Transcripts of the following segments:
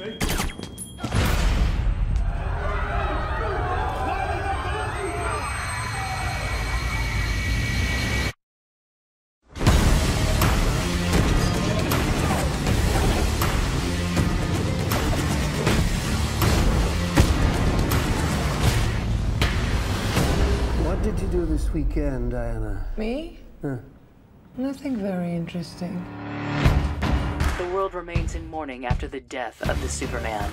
What did you do this weekend, Diana? Me? Nothing very interesting. The world remains in mourning after the death of the Superman.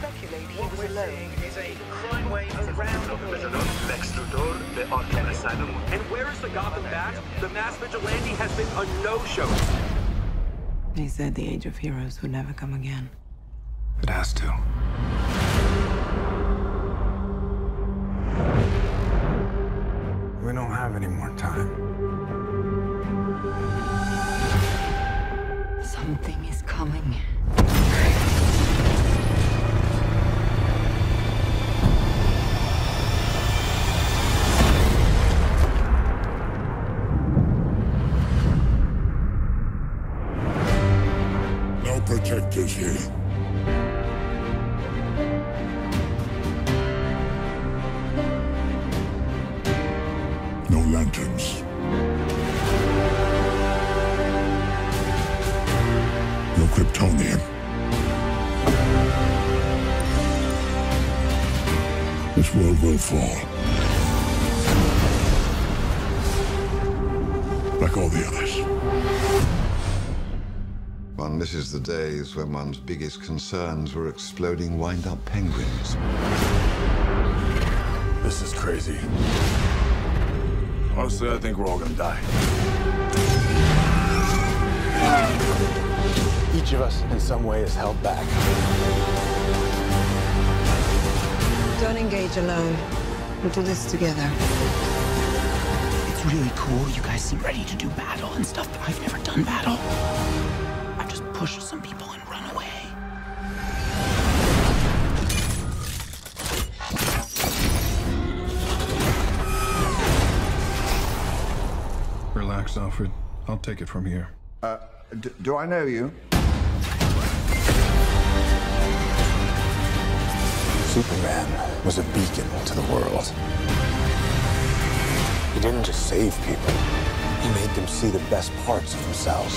And where is the Gotham Bat? The mass vigilante has been a no-show. They said the age of heroes would never come again. It has to. We don't have any more time. Something is coming. No protectors here. Kryptonian. This world will fall. Like all the others. One misses the days when one's biggest concerns were exploding wind-up penguins. This is crazy. Honestly, I think we're all gonna die. Each of us, in some way, is held back. Don't engage alone. We'll do this together. It's really cool. You guys seem ready to do battle and stuff, but I've never done battle. I've just pushed some people and run away. Relax, Alfred. I'll take it from here. Uh, d- do I know you? Superman was a beacon to the world. He didn't just save people, he made them see the best parts of themselves.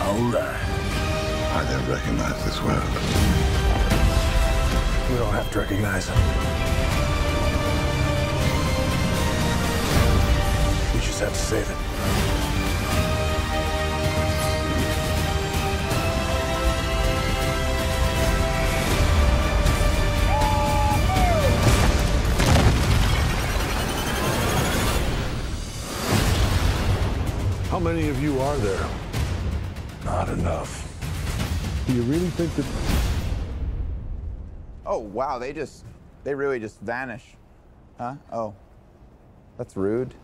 All right. I don't recognize this world. We don't have to recognize him. We just have to save it. Many of you are there? Not enough. Do you really think that Oh, wow, they just, they really just vanish. Huh? Oh. That's rude.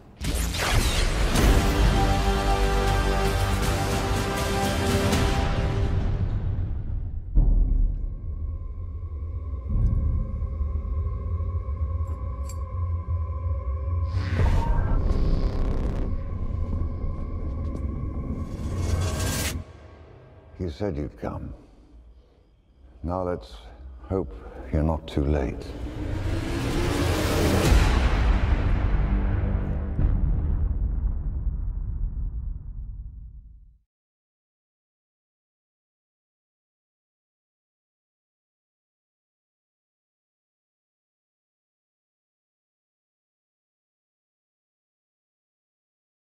You said you'd come. Now let's hope you're not too late.